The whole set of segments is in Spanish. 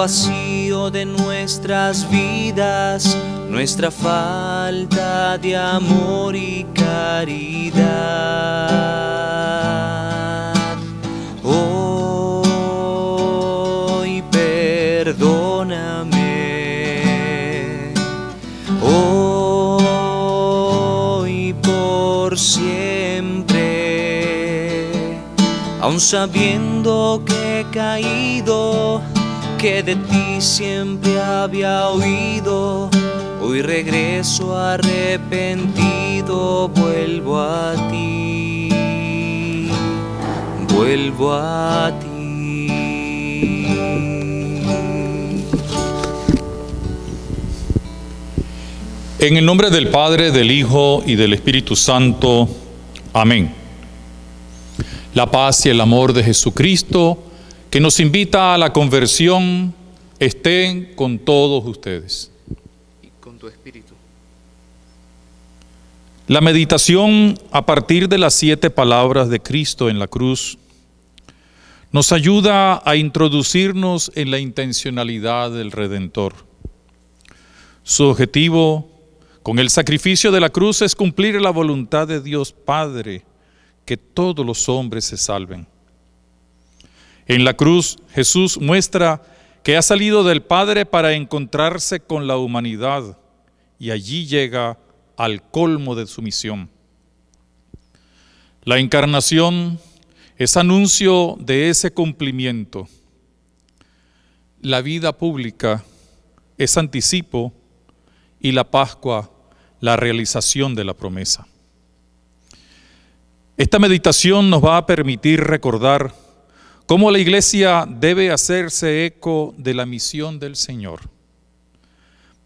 vacío de nuestras vidas, nuestra falta de amor y caridad. Hoy perdóname. Hoy por siempre. Aun sabiendo que he caído, que de ti siempre había oído. Hoy regreso arrepentido, vuelvo a ti, vuelvo a ti. En el nombre del Padre, del Hijo y del Espíritu Santo. Amén. La paz y el amor de Jesucristo, que nos invita a la conversión, estén con todos ustedes. Y con tu espíritu. La meditación a partir de las siete palabras de Cristo en la cruz nos ayuda a introducirnos en la intencionalidad del Redentor. Su objetivo con el sacrificio de la cruz es cumplir la voluntad de Dios Padre, que todos los hombres se salven. En la cruz Jesús muestra que ha salido del Padre para encontrarse con la humanidad y allí llega al colmo de su misión. La encarnación es anuncio de ese cumplimiento. La vida pública es anticipo y la Pascua la realización de la promesa. Esta meditación nos va a permitir recordar cómo la iglesia debe hacerse eco de la misión del Señor.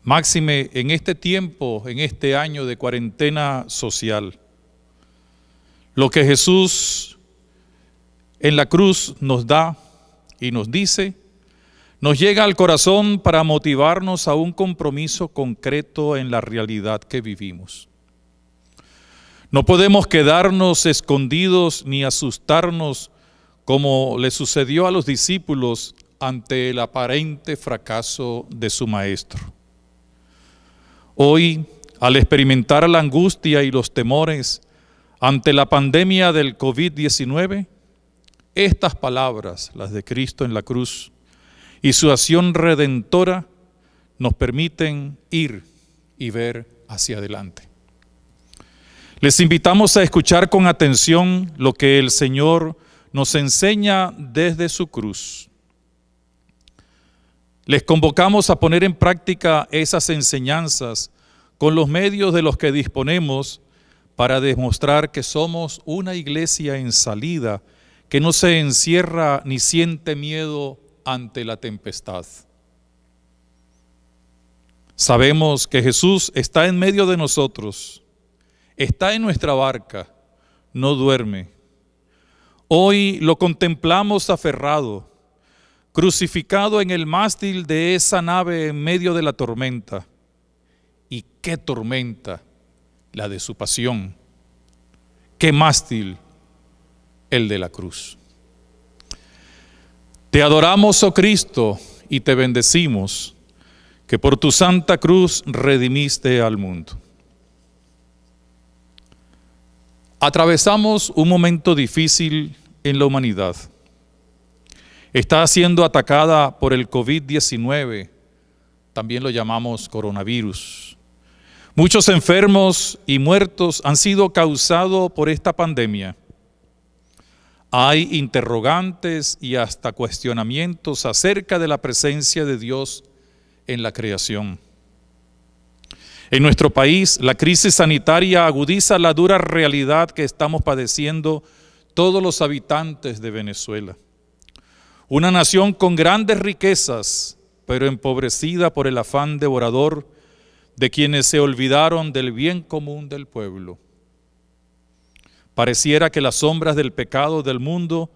Máxime en este tiempo, en este año de cuarentena social, lo que Jesús en la cruz nos da y nos dice, nos llega al corazón para motivarnos a un compromiso concreto en la realidad que vivimos. No podemos quedarnos escondidos ni asustarnos como le sucedió a los discípulos ante el aparente fracaso de su maestro. Hoy, al experimentar la angustia y los temores ante la pandemia del COVID-19, estas palabras, las de Cristo en la cruz, y su acción redentora nos permiten ir y ver hacia adelante. Les invitamos a escuchar con atención lo que el Señor nos enseña desde su cruz. Les convocamos a poner en práctica esas enseñanzas con los medios de los que disponemos para demostrar que somos una iglesia en salida, que no se encierra ni siente miedo ante la tempestad. Sabemos que Jesús está en medio de nosotros, está en nuestra barca, no duerme. Hoy lo contemplamos aferrado, crucificado en el mástil de esa nave en medio de la tormenta. ¿Y qué tormenta? La de su pasión. ¿Qué mástil? El de la cruz. Te adoramos, oh Cristo, y te bendecimos, que por tu santa cruz redimiste al mundo. Atravesamos un momento difícil en la humanidad. Está siendo atacada por el COVID-19, también lo llamamos coronavirus. Muchos enfermos y muertos han sido causados por esta pandemia. Hay interrogantes y hasta cuestionamientos acerca de la presencia de Dios en la creación. En nuestro país, la crisis sanitaria agudiza la dura realidad que estamos padeciendo todos los habitantes de Venezuela. Una nación con grandes riquezas, pero empobrecida por el afán devorador de quienes se olvidaron del bien común del pueblo. Pareciera que las sombras del pecado del mundo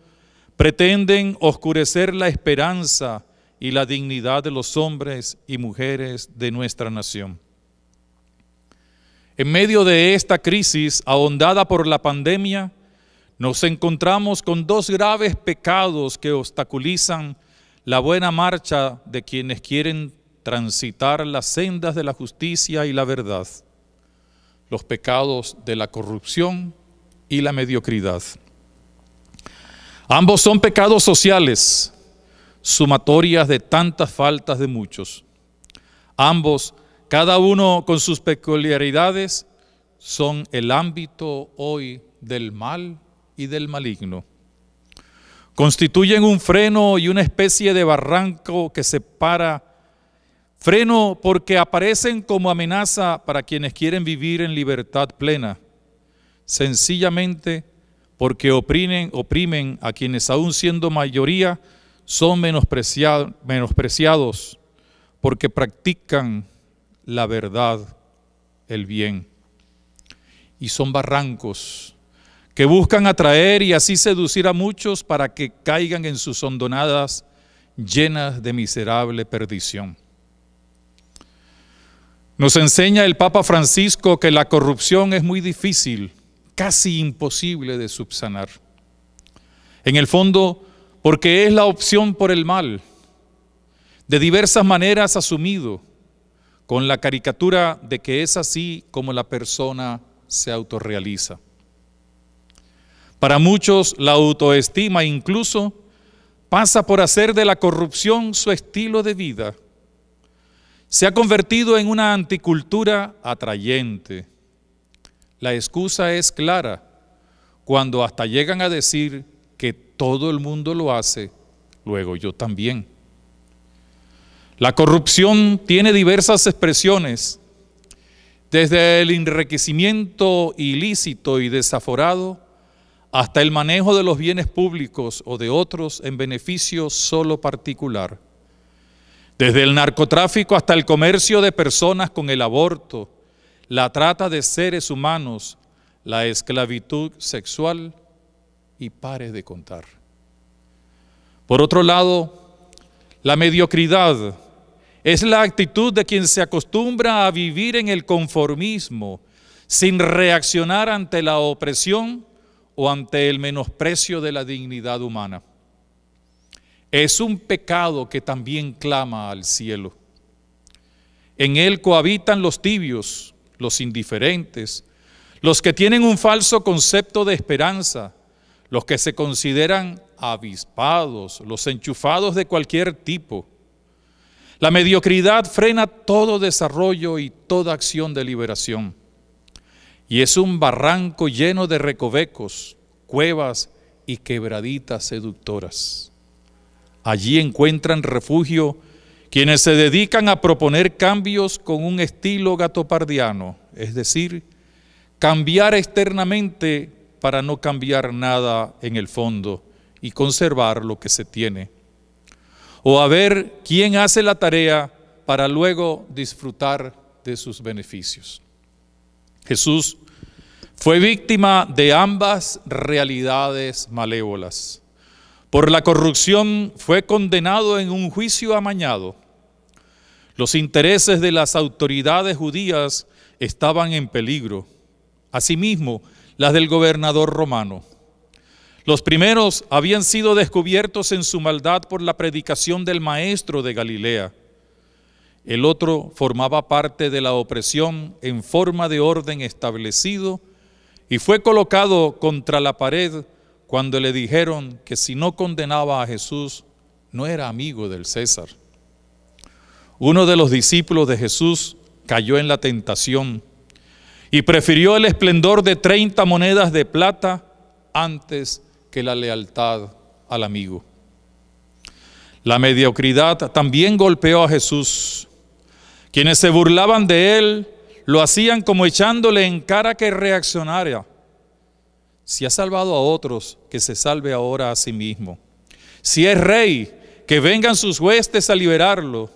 pretenden oscurecer la esperanza y la dignidad de los hombres y mujeres de nuestra nación. En medio de esta crisis ahondada por la pandemia, nos encontramos con dos graves pecados que obstaculizan la buena marcha de quienes quieren transitar las sendas de la justicia y la verdad, los pecados de la corrupción y la mediocridad. Ambos son pecados sociales, sumatorias de tantas faltas de muchos. Ambos, cada uno con sus peculiaridades, son el ámbito hoy del mal y del maligno. Constituyen un freno y una especie de barranco que separa, freno porque aparecen como amenaza para quienes quieren vivir en libertad plena, sencillamente porque oprimen, oprimen a quienes aún siendo mayoría son menospreciados porque practican la verdad, el bien. Y son barrancos que buscan atraer y así seducir a muchos para que caigan en sus hondonadas llenas de miserable perdición. Nos enseña el Papa Francisco que la corrupción es muy difícil, casi imposible de subsanar. En el fondo, porque es la opción por el mal, de diversas maneras asumido, con la caricatura de que es así como la persona se autorrealiza. Para muchos la autoestima incluso pasa por hacer de la corrupción su estilo de vida. Se ha convertido en una anticultura atrayente. La excusa es clara cuando hasta llegan a decir que todo el mundo lo hace, luego yo también. La corrupción tiene diversas expresiones, desde el enriquecimiento ilícito y desaforado, hasta el manejo de los bienes públicos o de otros en beneficio solo particular. Desde el narcotráfico hasta el comercio de personas con el aborto, la trata de seres humanos, la esclavitud sexual y pare de contar. Por otro lado, la mediocridad es la actitud de quien se acostumbra a vivir en el conformismo, sin reaccionar ante la opresión o ante el menosprecio de la dignidad humana. Es un pecado que también clama al cielo. En él cohabitan los tibios, los indiferentes, los que tienen un falso concepto de esperanza, los que se consideran avispados, los enchufados de cualquier tipo. La mediocridad frena todo desarrollo y toda acción de liberación y es un barranco lleno de recovecos, cuevas y quebraditas seductoras. Allí encuentran refugio quienes se dedican a proponer cambios con un estilo gatopardiano, es decir, cambiar externamente para no cambiar nada en el fondo y conservar lo que se tiene. O a ver quién hace la tarea para luego disfrutar de sus beneficios. Jesús fue víctima de ambas realidades malévolas. Por la corrupción fue condenado en un juicio amañado. Los intereses de las autoridades judías estaban en peligro. Asimismo, las del gobernador romano. Los primeros habían sido descubiertos en su maldad por la predicación del maestro de Galilea. El otro formaba parte de la opresión en forma de orden establecido y fue colocado contra la pared cuando le dijeron que si no condenaba a Jesús, no era amigo del César. Uno de los discípulos de Jesús cayó en la tentación y prefirió el esplendor de 30 monedas de plata antes que la lealtad al amigo. La mediocridad también golpeó a Jesús quienes se burlaban de él lo hacían como echándole en cara que reaccionara. Si ha salvado a otros, que se salve ahora a sí mismo. Si es rey, que vengan sus huestes a liberarlo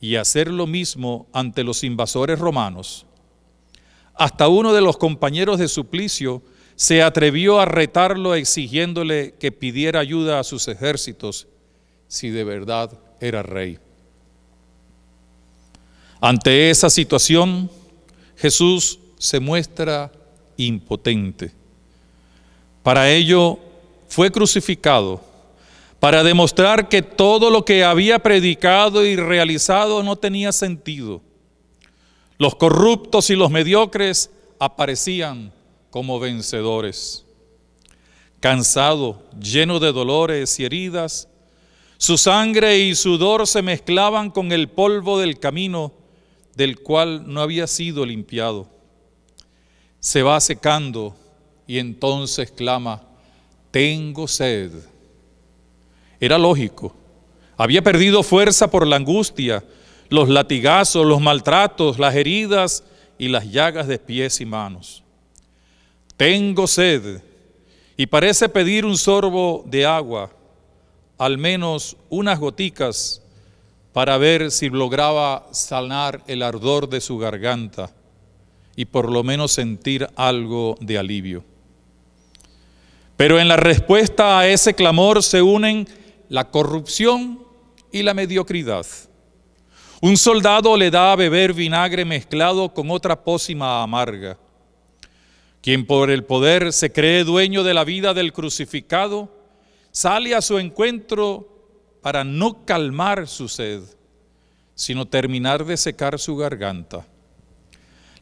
y hacer lo mismo ante los invasores romanos. Hasta uno de los compañeros de suplicio se atrevió a retarlo exigiéndole que pidiera ayuda a sus ejércitos si de verdad era rey. Ante esa situación, Jesús se muestra impotente. Para ello fue crucificado, para demostrar que todo lo que había predicado y realizado no tenía sentido. Los corruptos y los mediocres aparecían como vencedores. Cansado, lleno de dolores y heridas, su sangre y sudor se mezclaban con el polvo del camino del cual no había sido limpiado. Se va secando y entonces clama, tengo sed. Era lógico. Había perdido fuerza por la angustia, los latigazos, los maltratos, las heridas y las llagas de pies y manos. Tengo sed y parece pedir un sorbo de agua, al menos unas goticas, para ver si lograba sanar el ardor de su garganta y por lo menos sentir algo de alivio. Pero en la respuesta a ese clamor se unen la corrupción y la mediocridad. Un soldado le da a beber vinagre mezclado con otra pócima amarga. Quien por el poder se cree dueño de la vida del crucificado, sale a su encuentro para no calmar su sed, sino terminar de secar su garganta.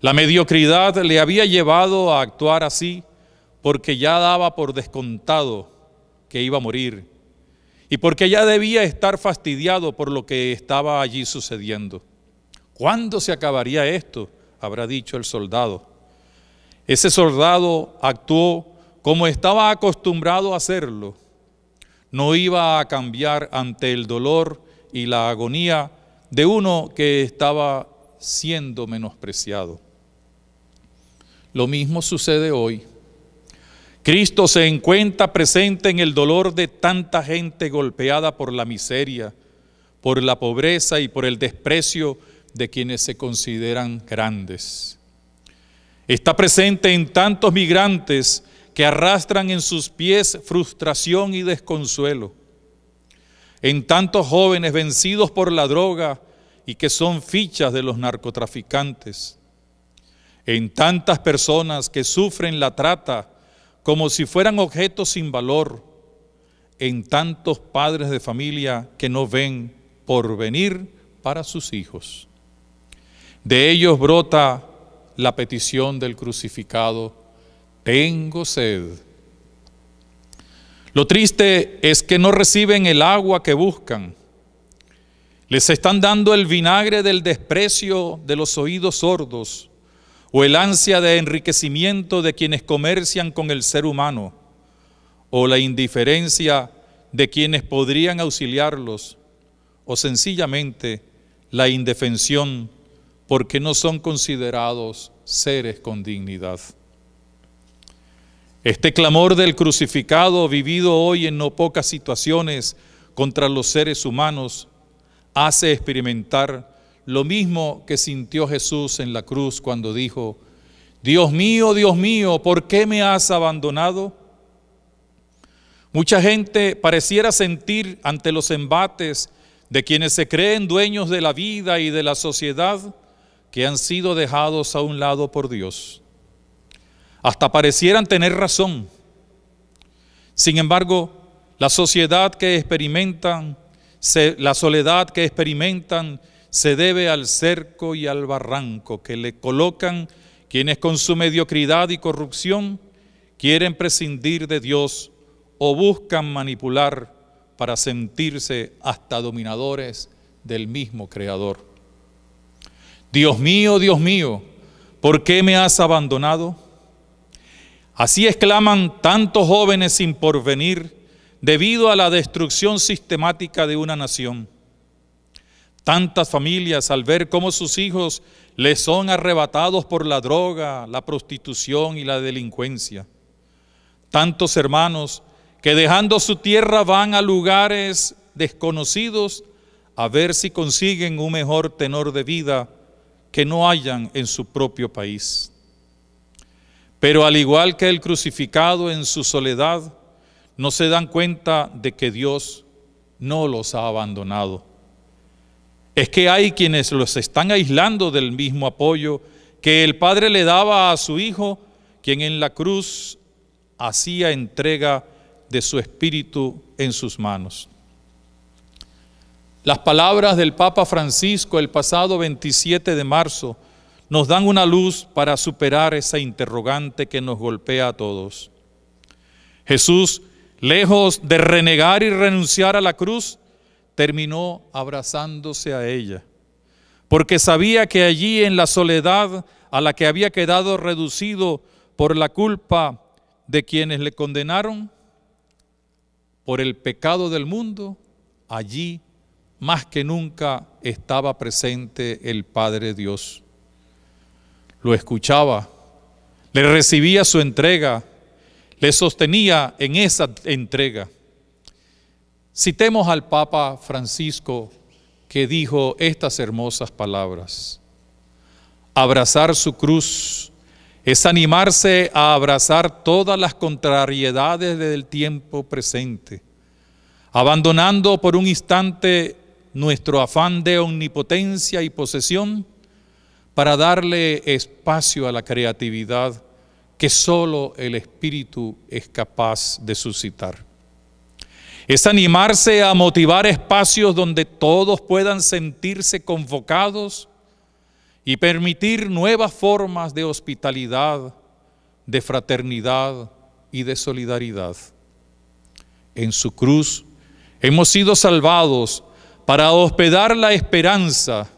La mediocridad le había llevado a actuar así porque ya daba por descontado que iba a morir y porque ya debía estar fastidiado por lo que estaba allí sucediendo. ¿Cuándo se acabaría esto? habrá dicho el soldado. Ese soldado actuó como estaba acostumbrado a hacerlo. No iba a cambiar ante el dolor y la agonía de uno que estaba siendo menospreciado. Lo mismo sucede hoy. Cristo se encuentra presente en el dolor de tanta gente golpeada por la miseria, por la pobreza y por el desprecio de quienes se consideran grandes. Está presente en tantos migrantes que arrastran en sus pies frustración y desconsuelo, en tantos jóvenes vencidos por la droga y que son fichas de los narcotraficantes, en tantas personas que sufren la trata como si fueran objetos sin valor. En tantos padres de familia que no ven por venir para sus hijos. De ellos brota la petición del crucificado, tengo sed. Lo triste es que no reciben el agua que buscan. Les están dando el vinagre del desprecio de los oídos sordos o el ansia de enriquecimiento de quienes comercian con el ser humano, o la indiferencia de quienes podrían auxiliarlos, o sencillamente la indefensión porque no son considerados seres con dignidad. Este clamor del crucificado vivido hoy en no pocas situaciones contra los seres humanos hace experimentar lo mismo que sintió Jesús en la cruz cuando dijo, Dios mío, Dios mío, ¿por qué me has abandonado? Mucha gente pareciera sentir ante los embates de quienes se creen dueños de la vida y de la sociedad que han sido dejados a un lado por Dios. Hasta parecieran tener razón. Sin embargo, la sociedad que experimentan, la soledad que experimentan, se debe al cerco y al barranco que le colocan quienes con su mediocridad y corrupción quieren prescindir de Dios o buscan manipular para sentirse hasta dominadores del mismo Creador. Dios mío, Dios mío, ¿por qué me has abandonado? Así exclaman tantos jóvenes sin porvenir debido a la destrucción sistemática de una nación. Tantas familias al ver cómo sus hijos les son arrebatados por la droga, la prostitución y la delincuencia. Tantos hermanos que dejando su tierra van a lugares desconocidos a ver si consiguen un mejor tenor de vida que no hayan en su propio país. Pero al igual que el crucificado en su soledad, no se dan cuenta de que Dios no los ha abandonado es que hay quienes los están aislando del mismo apoyo que el Padre le daba a su Hijo, quien en la cruz hacía entrega de su espíritu en sus manos. Las palabras del Papa Francisco el pasado 27 de marzo nos dan una luz para superar esa interrogante que nos golpea a todos. Jesús, lejos de renegar y renunciar a la cruz, terminó abrazándose a ella, porque sabía que allí en la soledad a la que había quedado reducido por la culpa de quienes le condenaron, por el pecado del mundo, allí más que nunca estaba presente el Padre Dios. Lo escuchaba, le recibía su entrega, le sostenía en esa entrega. Citemos al Papa Francisco que dijo estas hermosas palabras. Abrazar su cruz es animarse a abrazar todas las contrariedades del tiempo presente, abandonando por un instante nuestro afán de omnipotencia y posesión para darle espacio a la creatividad que solo el Espíritu es capaz de suscitar. Es animarse a motivar espacios donde todos puedan sentirse convocados y permitir nuevas formas de hospitalidad, de fraternidad y de solidaridad. En su cruz hemos sido salvados para hospedar la esperanza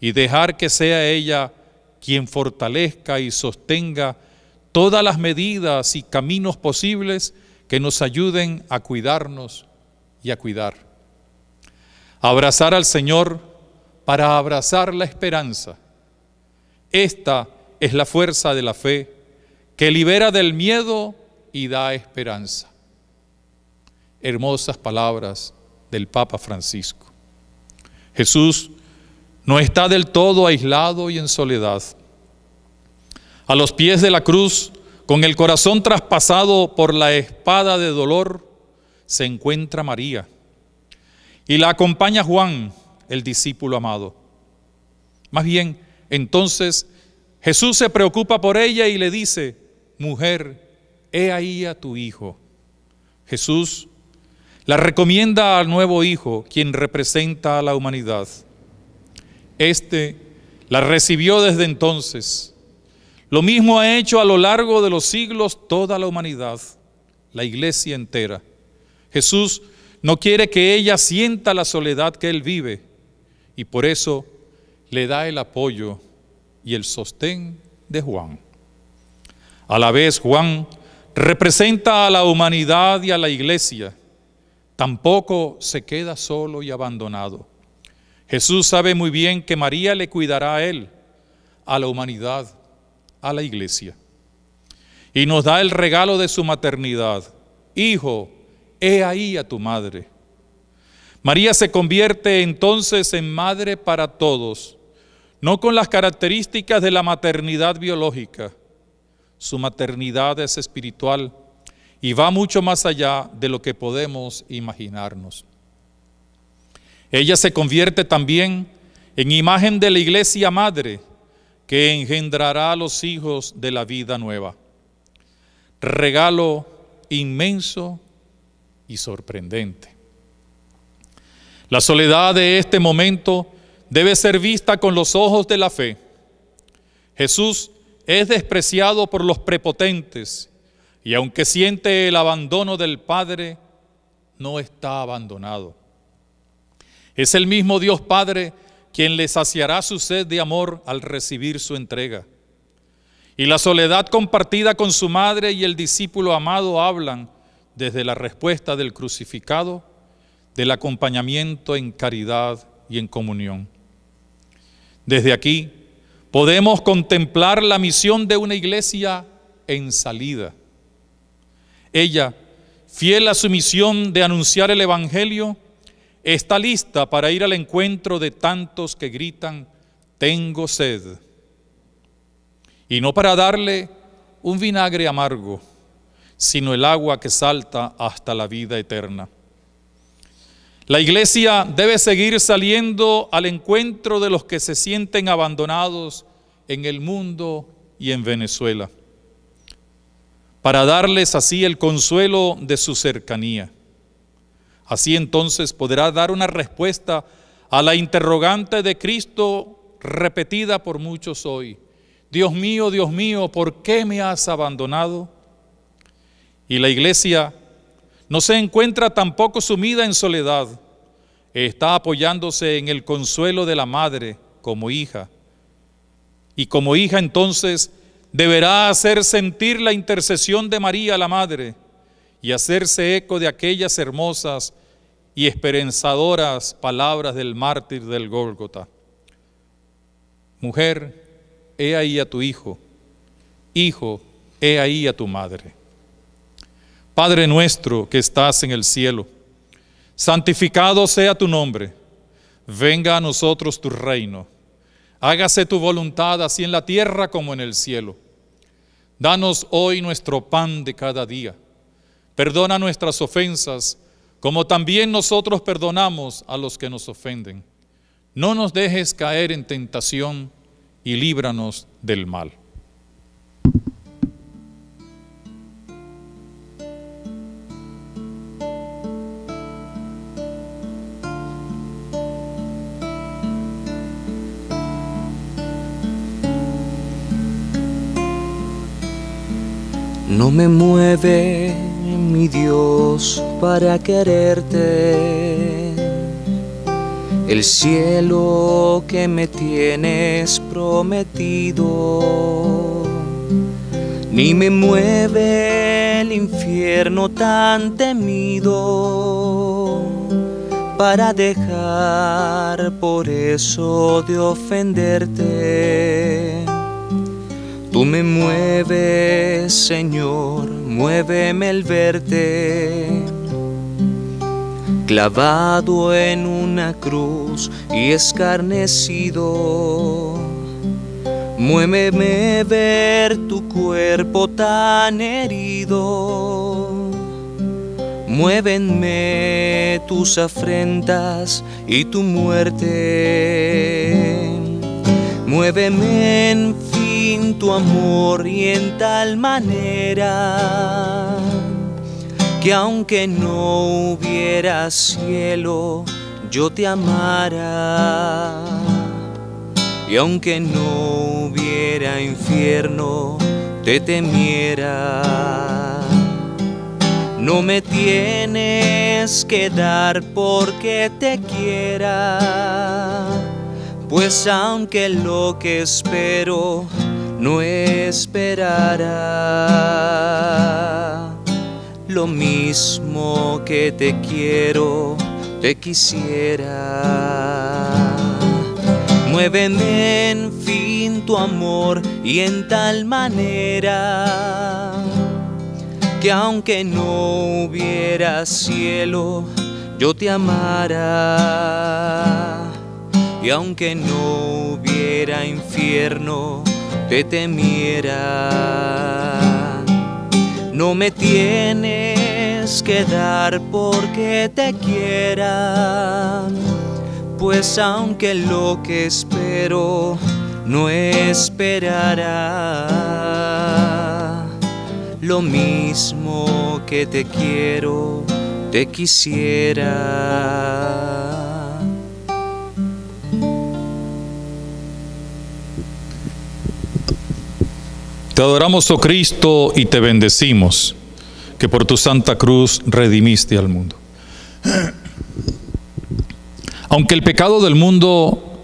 y dejar que sea ella quien fortalezca y sostenga todas las medidas y caminos posibles que nos ayuden a cuidarnos y a cuidar. Abrazar al Señor para abrazar la esperanza. Esta es la fuerza de la fe que libera del miedo y da esperanza. Hermosas palabras del Papa Francisco. Jesús no está del todo aislado y en soledad. A los pies de la cruz, con el corazón traspasado por la espada de dolor, se encuentra María. Y la acompaña Juan, el discípulo amado. Más bien, entonces Jesús se preocupa por ella y le dice, mujer, he ahí a tu hijo. Jesús la recomienda al nuevo Hijo, quien representa a la humanidad. Este la recibió desde entonces. Lo mismo ha hecho a lo largo de los siglos toda la humanidad, la iglesia entera. Jesús no quiere que ella sienta la soledad que él vive y por eso le da el apoyo y el sostén de Juan. A la vez Juan representa a la humanidad y a la iglesia tampoco se queda solo y abandonado. Jesús sabe muy bien que María le cuidará a él, a la humanidad, a la iglesia. Y nos da el regalo de su maternidad. Hijo, he ahí a tu madre. María se convierte entonces en madre para todos, no con las características de la maternidad biológica. Su maternidad es espiritual y va mucho más allá de lo que podemos imaginarnos. Ella se convierte también en imagen de la iglesia madre que engendrará a los hijos de la vida nueva. Regalo inmenso y sorprendente. La soledad de este momento debe ser vista con los ojos de la fe. Jesús es despreciado por los prepotentes y aunque siente el abandono del Padre, no está abandonado. Es el mismo Dios Padre quien le saciará su sed de amor al recibir su entrega. Y la soledad compartida con su madre y el discípulo amado hablan desde la respuesta del crucificado, del acompañamiento en caridad y en comunión. Desde aquí podemos contemplar la misión de una iglesia en salida ella, fiel a su misión de anunciar el Evangelio, está lista para ir al encuentro de tantos que gritan, tengo sed. Y no para darle un vinagre amargo, sino el agua que salta hasta la vida eterna. La iglesia debe seguir saliendo al encuentro de los que se sienten abandonados en el mundo y en Venezuela, para darles así el consuelo de su cercanía. Así entonces podrá dar una respuesta a la interrogante de Cristo repetida por muchos hoy. Dios mío, Dios mío, ¿por qué me has abandonado? Y la iglesia no se encuentra tampoco sumida en soledad, está apoyándose en el consuelo de la madre como hija. Y como hija entonces deberá hacer sentir la intercesión de María la Madre y hacerse eco de aquellas hermosas y esperanzadoras palabras del mártir del Gólgota. Mujer, he ahí a tu hijo. Hijo, he ahí a tu madre. Padre nuestro que estás en el cielo, santificado sea tu nombre. Venga a nosotros tu reino. Hágase tu voluntad así en la tierra como en el cielo. Danos hoy nuestro pan de cada día. Perdona nuestras ofensas como también nosotros perdonamos a los que nos ofenden. No nos dejes caer en tentación y líbranos del mal. No me mueve mi Dios para quererte. El cielo que me tienes prometido, ni me mueve el infierno tan temido para dejar por eso de ofenderte Tú me mueves, Señor, muéveme el verte clavado en una cruz y escarnecido. Muéveme ver tu cuerpo tan herido. Muévenme tus afrentas y tu muerte. Muéveme en tu amor y en tal manera que aunque no hubiera cielo, yo te amara. Y aunque no hubiera infierno, te temiera. No me tienes que dar porque te quiera, pues aunque lo que espero no esperará lo mismo que te quiero, te quisiera. Muéveme en fin tu amor y en tal manera que aunque no hubiera cielo, yo te amara. Y aunque no hubiera infierno, te temiera. No me tienes que dar porque te quiera, pues aunque lo que espero no esperará, lo mismo que te quiero, te quisiera. Te adoramos, oh Cristo, y te bendecimos, que por tu santa cruz redimiste al mundo. Aunque el pecado del mundo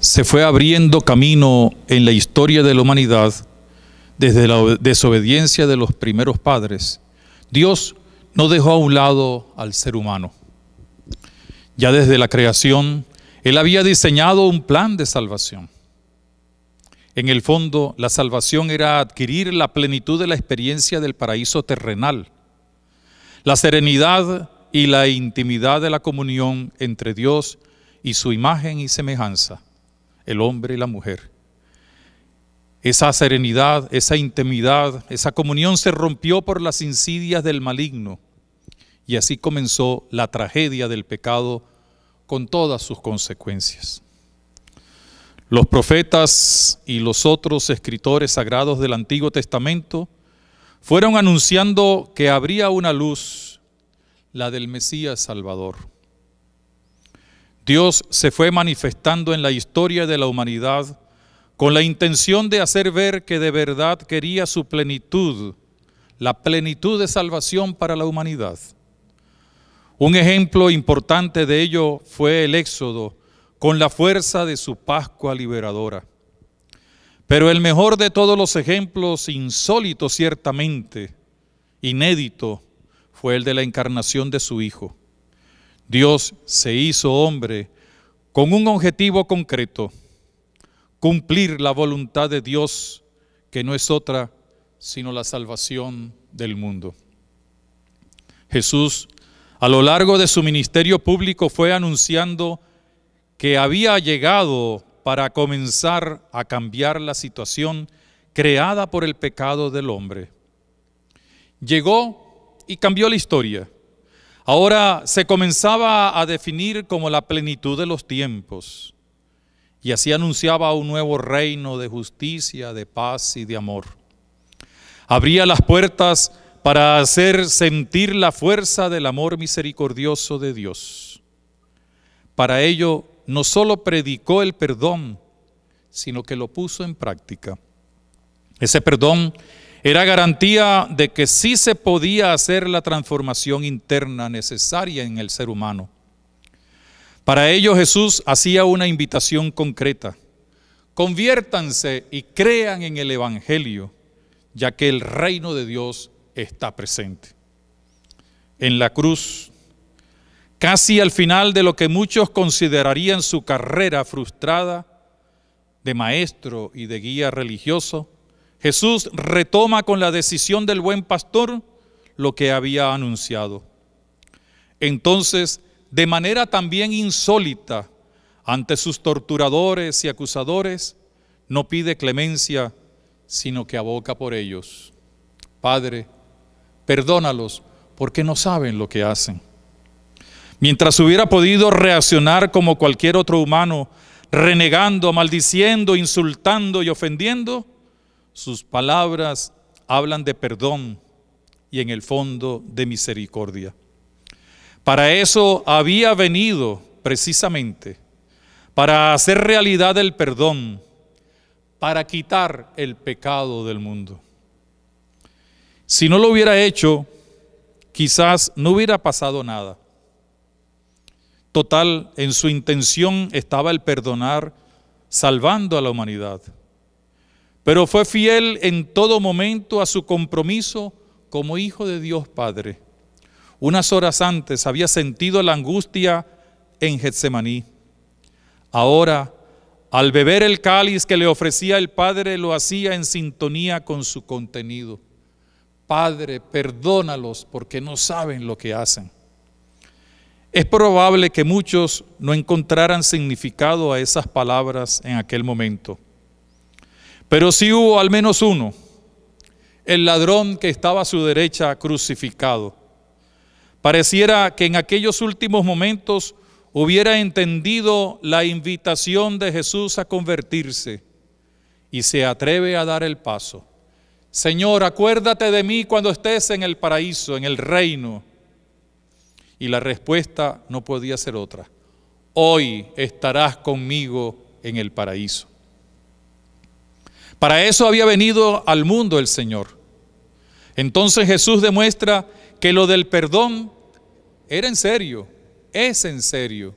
se fue abriendo camino en la historia de la humanidad, desde la desobediencia de los primeros padres, Dios no dejó a un lado al ser humano. Ya desde la creación, Él había diseñado un plan de salvación. En el fondo, la salvación era adquirir la plenitud de la experiencia del paraíso terrenal, la serenidad y la intimidad de la comunión entre Dios y su imagen y semejanza, el hombre y la mujer. Esa serenidad, esa intimidad, esa comunión se rompió por las insidias del maligno y así comenzó la tragedia del pecado con todas sus consecuencias. Los profetas y los otros escritores sagrados del Antiguo Testamento fueron anunciando que habría una luz, la del Mesías Salvador. Dios se fue manifestando en la historia de la humanidad con la intención de hacer ver que de verdad quería su plenitud, la plenitud de salvación para la humanidad. Un ejemplo importante de ello fue el Éxodo, con la fuerza de su Pascua liberadora. Pero el mejor de todos los ejemplos, insólito ciertamente, inédito, fue el de la encarnación de su Hijo. Dios se hizo hombre con un objetivo concreto, cumplir la voluntad de Dios, que no es otra sino la salvación del mundo. Jesús, a lo largo de su ministerio público, fue anunciando que había llegado para comenzar a cambiar la situación creada por el pecado del hombre. Llegó y cambió la historia. Ahora se comenzaba a definir como la plenitud de los tiempos y así anunciaba un nuevo reino de justicia, de paz y de amor. Abría las puertas para hacer sentir la fuerza del amor misericordioso de Dios. Para ello no solo predicó el perdón, sino que lo puso en práctica. Ese perdón era garantía de que sí se podía hacer la transformación interna necesaria en el ser humano. Para ello Jesús hacía una invitación concreta. Conviértanse y crean en el Evangelio, ya que el reino de Dios está presente. En la cruz casi al final de lo que muchos considerarían su carrera frustrada de maestro y de guía religioso, Jesús retoma con la decisión del buen pastor lo que había anunciado. Entonces, de manera también insólita, ante sus torturadores y acusadores, no pide clemencia, sino que aboca por ellos. Padre, perdónalos porque no saben lo que hacen. Mientras hubiera podido reaccionar como cualquier otro humano, renegando, maldiciendo, insultando y ofendiendo, sus palabras hablan de perdón y en el fondo de misericordia. Para eso había venido precisamente, para hacer realidad el perdón, para quitar el pecado del mundo. Si no lo hubiera hecho, quizás no hubiera pasado nada. Total, en su intención estaba el perdonar, salvando a la humanidad. Pero fue fiel en todo momento a su compromiso como hijo de Dios Padre. Unas horas antes había sentido la angustia en Getsemaní. Ahora, al beber el cáliz que le ofrecía el Padre, lo hacía en sintonía con su contenido. Padre, perdónalos porque no saben lo que hacen. Es probable que muchos no encontraran significado a esas palabras en aquel momento. Pero sí hubo al menos uno, el ladrón que estaba a su derecha crucificado. Pareciera que en aquellos últimos momentos hubiera entendido la invitación de Jesús a convertirse y se atreve a dar el paso. Señor, acuérdate de mí cuando estés en el paraíso, en el reino. Y la respuesta no podía ser otra. Hoy estarás conmigo en el paraíso. Para eso había venido al mundo el Señor. Entonces Jesús demuestra que lo del perdón era en serio, es en serio.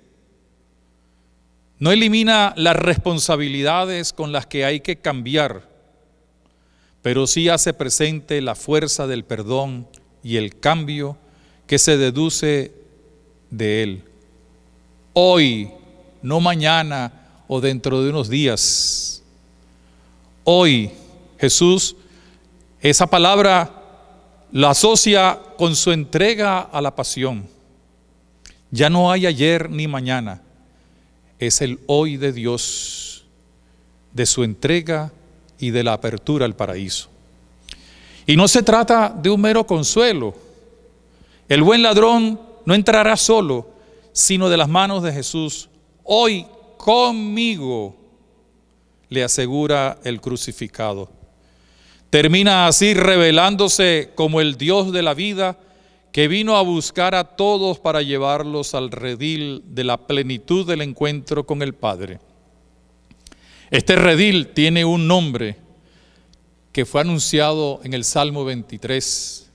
No elimina las responsabilidades con las que hay que cambiar, pero sí hace presente la fuerza del perdón y el cambio que se deduce de Él. Hoy, no mañana o dentro de unos días. Hoy Jesús, esa palabra la asocia con su entrega a la pasión. Ya no hay ayer ni mañana, es el hoy de Dios, de su entrega y de la apertura al paraíso. Y no se trata de un mero consuelo, el buen ladrón no entrará solo, sino de las manos de Jesús. Hoy conmigo le asegura el crucificado. Termina así revelándose como el Dios de la vida que vino a buscar a todos para llevarlos al redil de la plenitud del encuentro con el Padre. Este redil tiene un nombre que fue anunciado en el Salmo 23.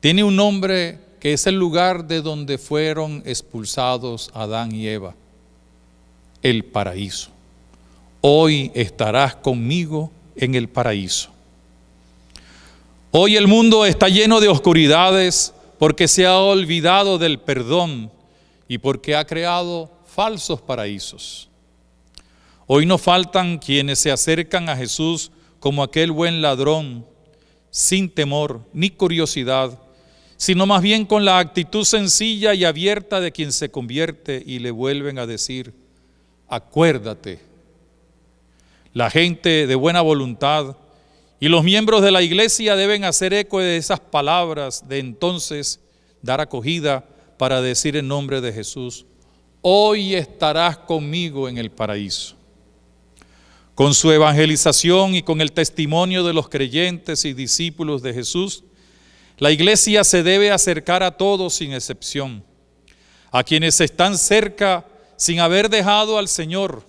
Tiene un nombre que es el lugar de donde fueron expulsados Adán y Eva, el paraíso. Hoy estarás conmigo en el paraíso. Hoy el mundo está lleno de oscuridades porque se ha olvidado del perdón y porque ha creado falsos paraísos. Hoy no faltan quienes se acercan a Jesús como aquel buen ladrón, sin temor ni curiosidad, sino más bien con la actitud sencilla y abierta de quien se convierte y le vuelven a decir, acuérdate. La gente de buena voluntad y los miembros de la iglesia deben hacer eco de esas palabras de entonces, dar acogida para decir en nombre de Jesús, hoy estarás conmigo en el paraíso. Con su evangelización y con el testimonio de los creyentes y discípulos de Jesús, la iglesia se debe acercar a todos sin excepción, a quienes están cerca sin haber dejado al Señor,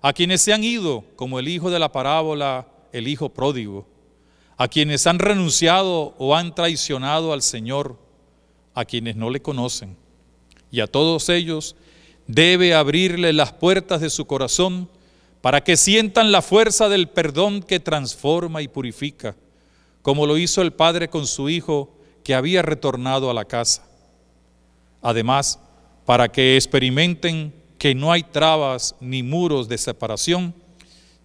a quienes se han ido, como el hijo de la parábola, el hijo pródigo, a quienes han renunciado o han traicionado al Señor, a quienes no le conocen. Y a todos ellos debe abrirle las puertas de su corazón para que sientan la fuerza del perdón que transforma y purifica, como lo hizo el Padre con su Hijo que había retornado a la casa. Además, para que experimenten que no hay trabas ni muros de separación,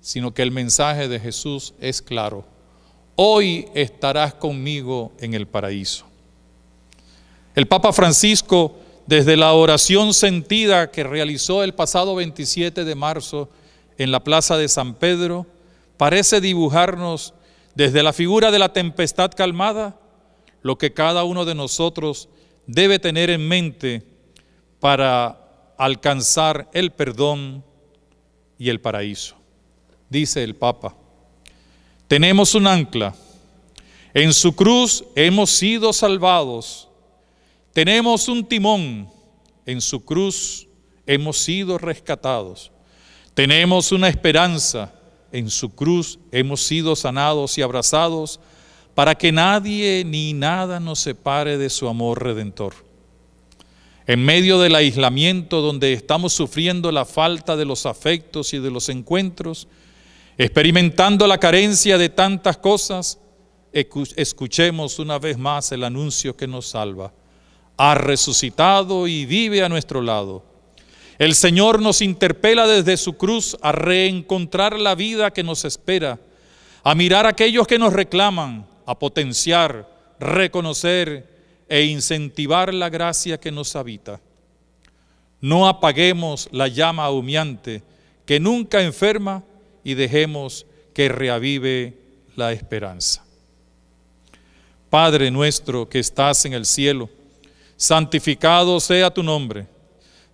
sino que el mensaje de Jesús es claro. Hoy estarás conmigo en el paraíso. El Papa Francisco, desde la oración sentida que realizó el pasado 27 de marzo en la plaza de San Pedro, parece dibujarnos desde la figura de la tempestad calmada lo que cada uno de nosotros debe tener en mente para alcanzar el perdón y el paraíso dice el Papa. Tenemos un ancla. En su cruz hemos sido salvados. Tenemos un timón. En su cruz hemos sido rescatados. Tenemos una esperanza. En su cruz hemos sido sanados y abrazados para que nadie ni nada nos separe de su amor redentor. En medio del aislamiento donde estamos sufriendo la falta de los afectos y de los encuentros, Experimentando la carencia de tantas cosas, escuchemos una vez más el anuncio que nos salva. Ha resucitado y vive a nuestro lado. El Señor nos interpela desde su cruz a reencontrar la vida que nos espera, a mirar a aquellos que nos reclaman, a potenciar, reconocer e incentivar la gracia que nos habita. No apaguemos la llama humeante que nunca enferma y dejemos que reavive la esperanza. Padre nuestro que estás en el cielo, santificado sea tu nombre.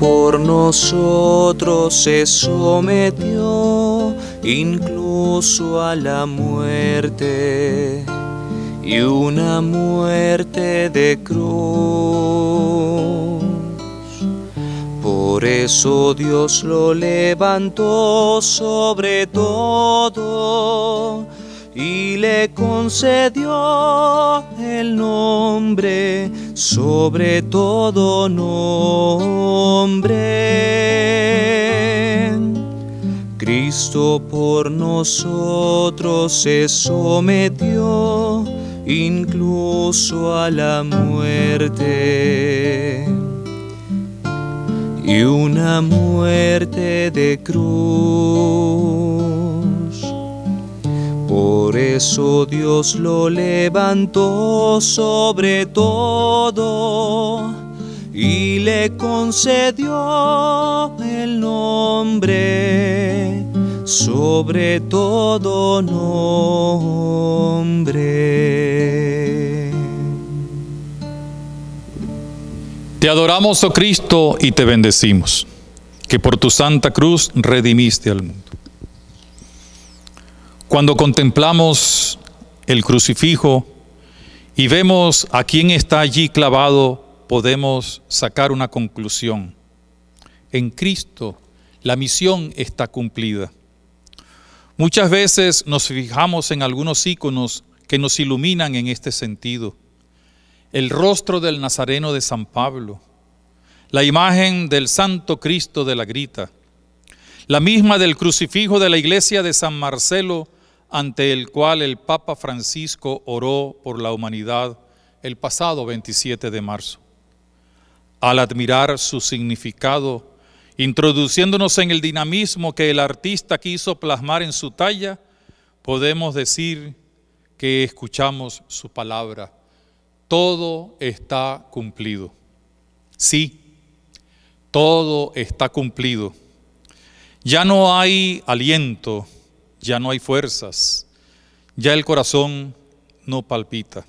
Por nosotros se sometió incluso a la muerte y una muerte de cruz. Por eso Dios lo levantó sobre todo y le concedió el nombre sobre todo nombre. Cristo por nosotros se sometió incluso a la muerte. Y una muerte de cruz. Por eso Dios lo levantó sobre todo y le concedió el nombre sobre todo nombre. Te adoramos, oh Cristo, y te bendecimos, que por tu santa cruz redimiste al mundo. Cuando contemplamos el crucifijo y vemos a quien está allí clavado podemos sacar una conclusión. En Cristo la misión está cumplida. Muchas veces nos fijamos en algunos íconos que nos iluminan en este sentido. El rostro del Nazareno de San Pablo, la imagen del Santo Cristo de la Grita, la misma del crucifijo de la iglesia de San Marcelo, ante el cual el Papa Francisco oró por la humanidad el pasado 27 de marzo al admirar su significado, introduciéndonos en el dinamismo que el artista quiso plasmar en su talla, podemos decir que escuchamos su palabra. Todo está cumplido. Sí, todo está cumplido. Ya no hay aliento, ya no hay fuerzas, ya el corazón no palpita.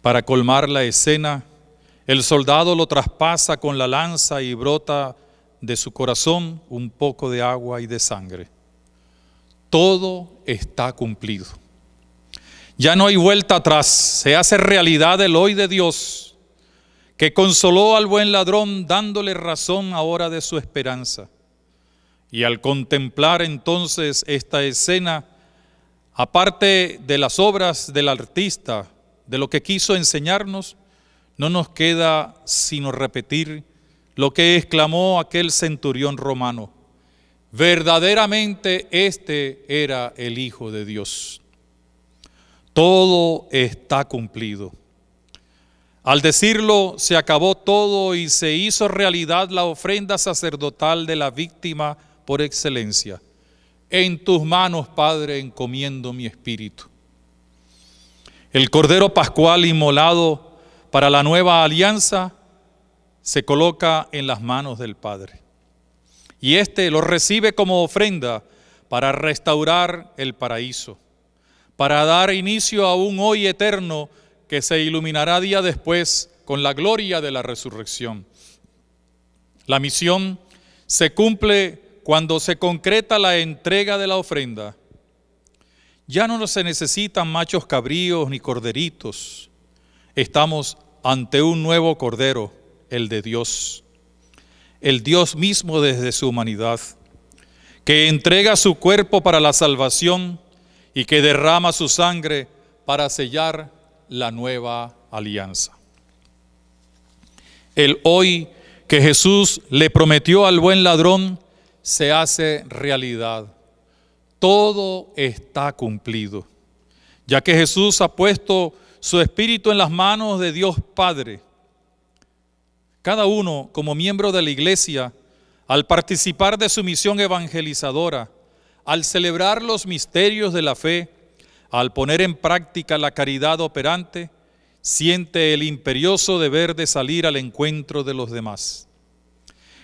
Para colmar la escena, el soldado lo traspasa con la lanza y brota de su corazón un poco de agua y de sangre. Todo está cumplido. Ya no hay vuelta atrás, se hace realidad el hoy de Dios, que consoló al buen ladrón dándole razón ahora de su esperanza. Y al contemplar entonces esta escena, aparte de las obras del artista, de lo que quiso enseñarnos, no nos queda sino repetir lo que exclamó aquel centurión romano. Verdaderamente este era el Hijo de Dios. Todo está cumplido. Al decirlo, se acabó todo y se hizo realidad la ofrenda sacerdotal de la víctima por excelencia. En tus manos, Padre, encomiendo mi espíritu. El Cordero Pascual inmolado para la nueva alianza se coloca en las manos del Padre. Y éste lo recibe como ofrenda para restaurar el paraíso, para dar inicio a un hoy eterno que se iluminará día después con la gloria de la resurrección. La misión se cumple cuando se concreta la entrega de la ofrenda. Ya no se necesitan machos cabríos ni corderitos. Estamos ante un nuevo Cordero, el de Dios, el Dios mismo desde su humanidad, que entrega su cuerpo para la salvación y que derrama su sangre para sellar la nueva alianza. El hoy que Jesús le prometió al buen ladrón se hace realidad. Todo está cumplido, ya que Jesús ha puesto su espíritu en las manos de Dios Padre. Cada uno, como miembro de la iglesia, al participar de su misión evangelizadora, al celebrar los misterios de la fe, al poner en práctica la caridad operante, siente el imperioso deber de salir al encuentro de los demás.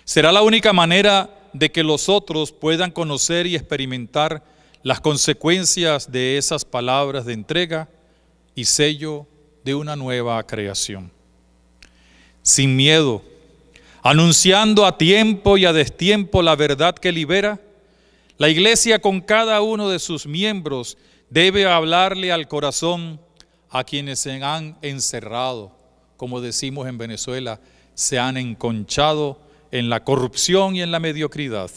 Será la única manera de que los otros puedan conocer y experimentar las consecuencias de esas palabras de entrega y sello de una nueva creación. Sin miedo, anunciando a tiempo y a destiempo la verdad que libera, la iglesia con cada uno de sus miembros debe hablarle al corazón a quienes se han encerrado, como decimos en Venezuela, se han enconchado en la corrupción y en la mediocridad.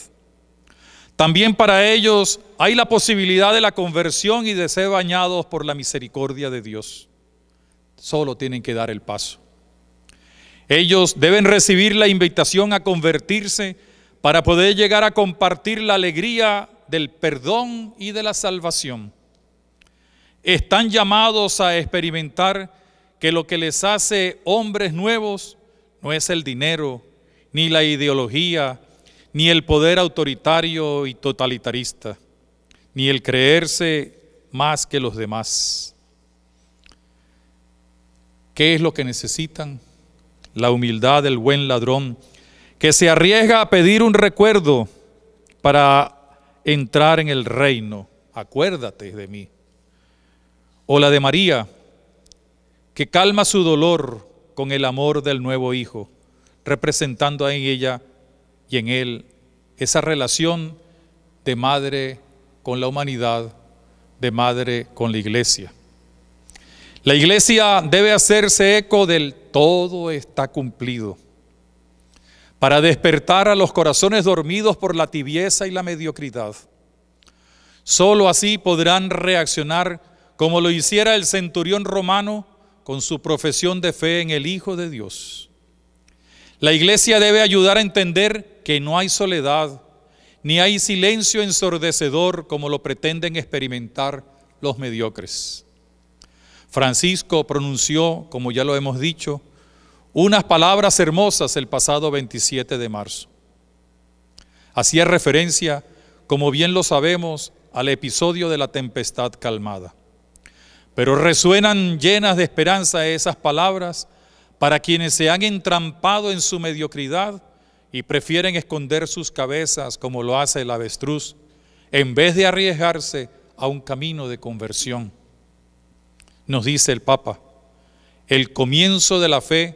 También para ellos hay la posibilidad de la conversión y de ser bañados por la misericordia de Dios. Solo tienen que dar el paso. Ellos deben recibir la invitación a convertirse para poder llegar a compartir la alegría del perdón y de la salvación. están llamados a experimentar que lo que les hace hombres nuevos no es el dinero, ni la ideología, ni el poder autoritario y totalitarista, ni el creerse más que los demás. ¿Qué es lo que necesitan? La humildad del buen ladrón, que se arriesga a pedir un recuerdo para entrar en el reino. Acuérdate de mí. O la de María, que calma su dolor con el amor del nuevo Hijo, representando en ella y en él esa relación de madre con la humanidad, de madre con la iglesia. La iglesia debe hacerse eco del todo está cumplido, para despertar a los corazones dormidos por la tibieza y la mediocridad. Solo así podrán reaccionar como lo hiciera el centurión romano con su profesión de fe en el Hijo de Dios. La iglesia debe ayudar a entender que no hay soledad, ni hay silencio ensordecedor como lo pretenden experimentar los mediocres. Francisco pronunció, como ya lo hemos dicho, unas palabras hermosas el pasado 27 de marzo. Hacía referencia, como bien lo sabemos, al episodio de la tempestad calmada. Pero resuenan llenas de esperanza esas palabras para quienes se han entrampado en su mediocridad y prefieren esconder sus cabezas como lo hace el avestruz, en vez de arriesgarse a un camino de conversión. Nos dice el Papa, el comienzo de la fe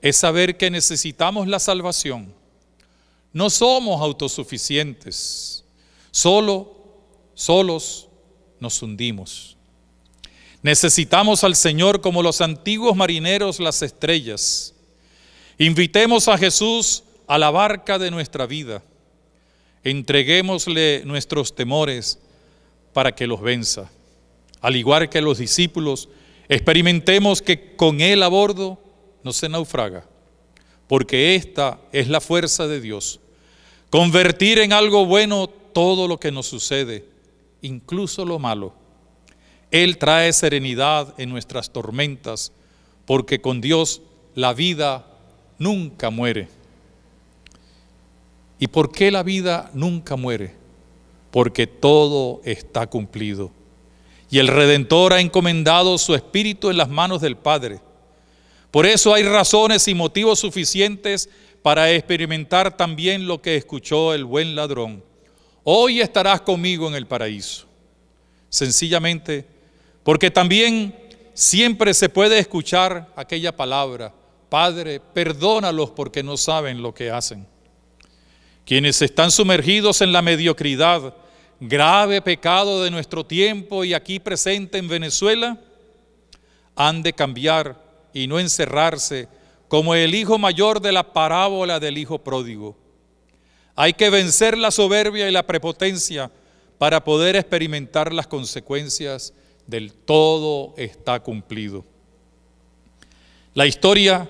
es saber que necesitamos la salvación. No somos autosuficientes, solo, solos nos hundimos. Necesitamos al Señor como los antiguos marineros las estrellas. Invitemos a Jesús a la barca de nuestra vida. Entreguémosle nuestros temores para que los venza. Al igual que los discípulos, experimentemos que con Él a bordo no se naufraga, porque esta es la fuerza de Dios. Convertir en algo bueno todo lo que nos sucede, incluso lo malo él trae serenidad en nuestras tormentas, porque con Dios la vida nunca muere. ¿Y por qué la vida nunca muere? Porque todo está cumplido. Y el Redentor ha encomendado su espíritu en las manos del Padre. Por eso hay razones y motivos suficientes para experimentar también lo que escuchó el buen ladrón. Hoy estarás conmigo en el paraíso. Sencillamente, porque también siempre se puede escuchar aquella palabra, Padre, perdónalos porque no saben lo que hacen. Quienes están sumergidos en la mediocridad, grave pecado de nuestro tiempo y aquí presente en Venezuela, han de cambiar y no encerrarse como el hijo mayor de la parábola del hijo pródigo. Hay que vencer la soberbia y la prepotencia para poder experimentar las consecuencias del todo está cumplido. La historia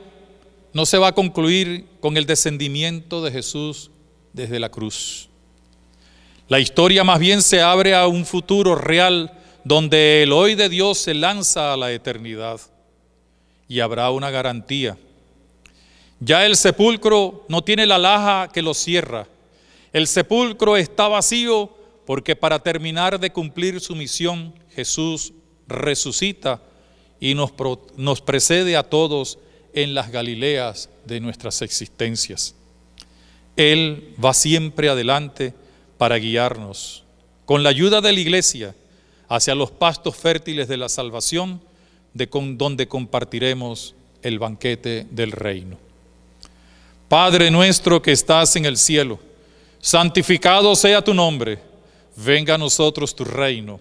no se va a concluir con el descendimiento de Jesús desde la cruz. La historia más bien se abre a un futuro real donde el hoy de Dios se lanza a la eternidad y habrá una garantía. Ya el sepulcro no tiene la laja que lo cierra. El sepulcro está vacío porque para terminar de cumplir su misión, Jesús resucita y nos, precede a todos en las Galileas de nuestras existencias. Él va siempre adelante para guiarnos, con la ayuda de la iglesia, hacia los pastos fértiles de la salvación, de donde compartiremos el banquete del reino. Padre nuestro que estás en el cielo, santificado sea tu nombre, venga a nosotros tu reino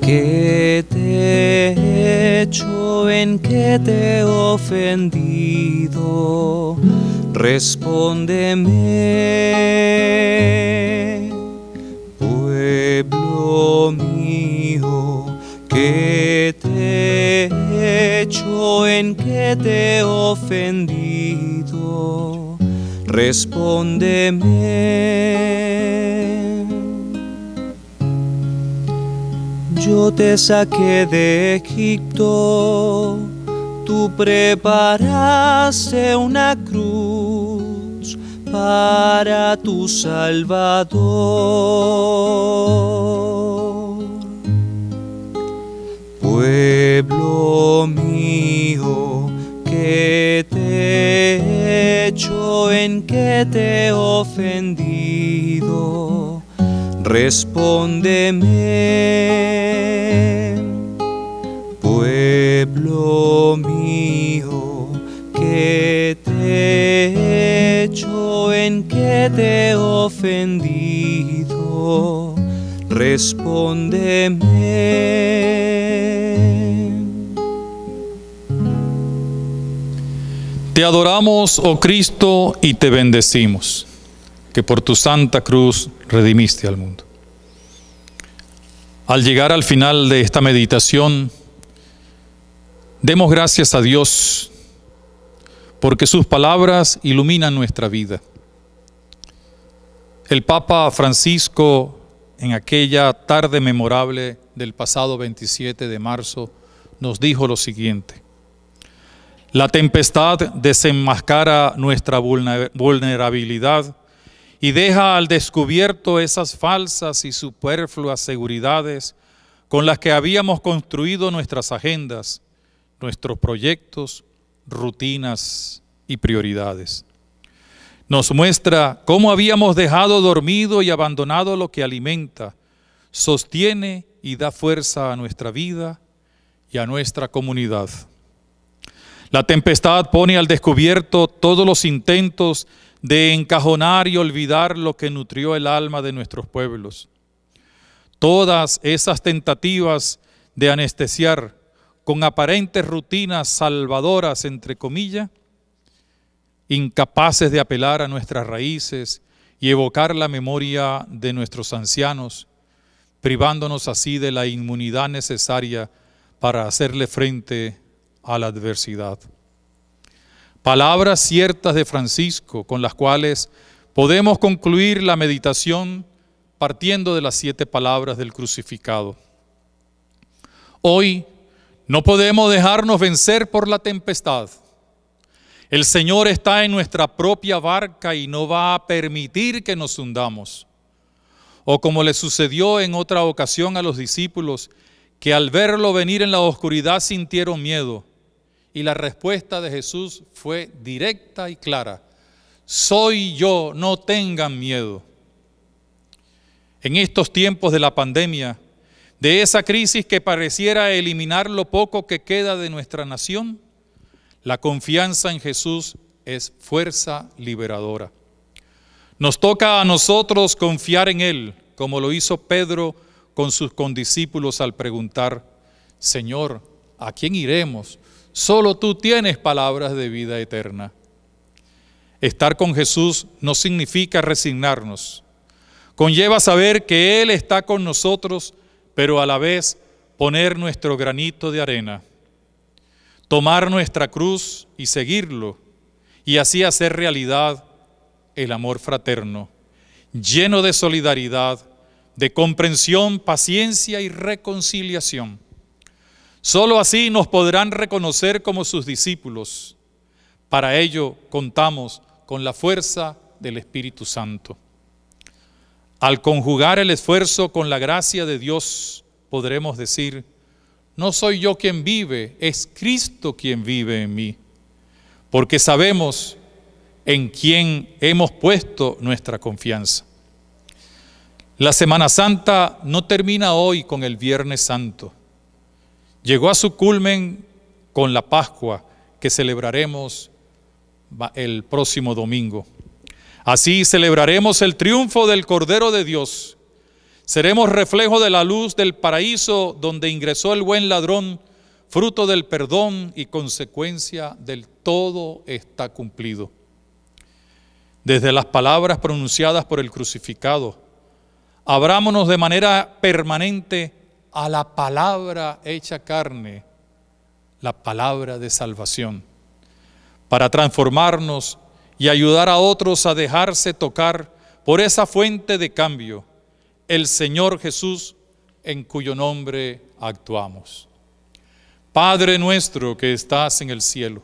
¿Qué te he hecho? ¿En qué te he ofendido? Respóndeme, pueblo mío, ¿qué te he hecho? ¿En qué te he ofendido? Respóndeme. Yo te saqué de Egipto, tú preparaste una cruz para tu Salvador. Pueblo mío, ¿qué te he hecho? ¿En qué te he ofendido? Respóndeme, pueblo mío, ¿qué te he hecho? ¿En qué te he ofendido? Respóndeme. Te adoramos, oh Cristo, y te bendecimos, que por tu santa cruz redimiste al mundo. Al llegar al final de esta meditación, demos gracias a Dios porque sus palabras iluminan nuestra vida. El Papa Francisco, en aquella tarde memorable del pasado 27 de marzo, nos dijo lo siguiente. La tempestad desenmascara nuestra vulnerabilidad y deja al descubierto esas falsas y superfluas seguridades con las que habíamos construido nuestras agendas, nuestros proyectos, rutinas y prioridades. Nos muestra cómo habíamos dejado dormido y abandonado lo que alimenta, sostiene y da fuerza a nuestra vida y a nuestra comunidad. La tempestad pone al descubierto todos los intentos de encajonar y olvidar lo que nutrió el alma de nuestros pueblos. Todas esas tentativas de anestesiar con aparentes rutinas salvadoras, entre comillas, incapaces de apelar a nuestras raíces y evocar la memoria de nuestros ancianos, privándonos así de la inmunidad necesaria para hacerle frente a la adversidad palabras ciertas de Francisco con las cuales podemos concluir la meditación partiendo de las siete palabras del crucificado. Hoy no podemos dejarnos vencer por la tempestad. El Señor está en nuestra propia barca y no va a permitir que nos hundamos. O como le sucedió en otra ocasión a los discípulos, que al verlo venir en la oscuridad sintieron miedo y la respuesta de Jesús fue directa y clara. Soy yo, no tengan miedo. En estos tiempos de la pandemia, de esa crisis que pareciera eliminar lo poco que queda de nuestra nación, la confianza en Jesús es fuerza liberadora. Nos toca a nosotros confiar en Él, como lo hizo Pedro con sus condiscípulos al preguntar, Señor, ¿a quién iremos? Solo tú tienes palabras de vida eterna. Estar con Jesús no significa resignarnos. Conlleva saber que Él está con nosotros, pero a la vez poner nuestro granito de arena, tomar nuestra cruz y seguirlo, y así hacer realidad el amor fraterno, lleno de solidaridad, de comprensión, paciencia y reconciliación. Solo así nos podrán reconocer como sus discípulos. Para ello contamos con la fuerza del Espíritu Santo. Al conjugar el esfuerzo con la gracia de Dios, podremos decir, no soy yo quien vive, es Cristo quien vive en mí, porque sabemos en quién hemos puesto nuestra confianza. La Semana Santa no termina hoy con el Viernes Santo llegó a su culmen con la Pascua que celebraremos el próximo domingo. Así celebraremos el triunfo del Cordero de Dios, Seremos reflejo de la luz del paraíso donde ingresó el buen ladrón, fruto del perdón y consecuencia del todo está cumplido. Desde las palabras pronunciadas por el crucificado, abrámonos de manera permanente a la palabra hecha carne, la palabra de salvación, para transformarnos y ayudar a otros a dejarse tocar por esa fuente de cambio, el Señor Jesús, en cuyo nombre actuamos. Padre nuestro que estás en el cielo,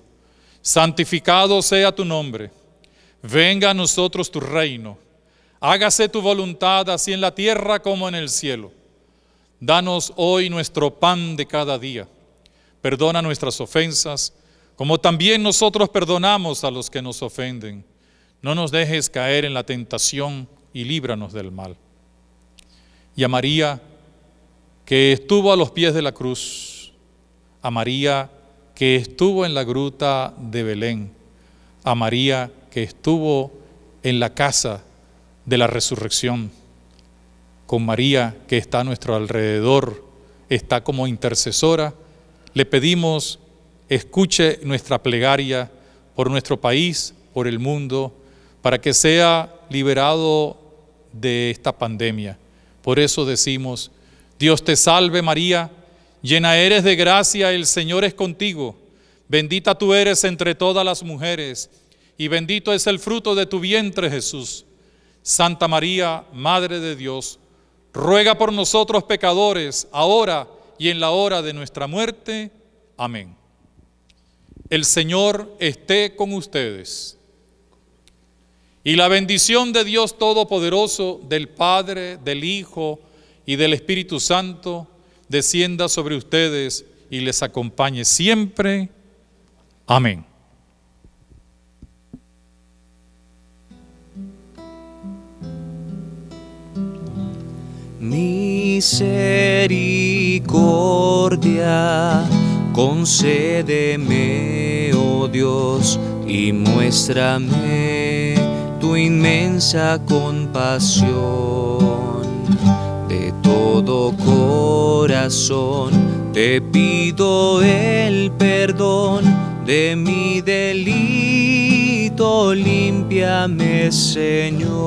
santificado sea tu nombre, venga a nosotros tu reino, hágase tu voluntad así en la tierra como en el cielo. Danos hoy nuestro pan de cada día. Perdona nuestras ofensas, como también nosotros perdonamos a los que nos ofenden. No nos dejes caer en la tentación y líbranos del mal. Y a María, que estuvo a los pies de la cruz, a María, que estuvo en la gruta de Belén, a María, que estuvo en la casa de la resurrección con María que está a nuestro alrededor, está como intercesora, le pedimos escuche nuestra plegaria por nuestro país, por el mundo, para que sea liberado de esta pandemia. Por eso decimos, Dios te salve María, llena eres de gracia, el Señor es contigo, bendita tú eres entre todas las mujeres, y bendito es el fruto de tu vientre Jesús. Santa María, Madre de Dios, ruega por nosotros pecadores, ahora y en la hora de nuestra muerte. Amén. El Señor esté con ustedes. Y la bendición de Dios Todopoderoso, del Padre, del Hijo y del Espíritu Santo, descienda sobre ustedes y les acompañe siempre. Amén. Misericordia, concédeme, oh Dios, y muéstrame tu inmensa compasión. De todo corazón te pido el perdón de mi delito, límpiame, Señor.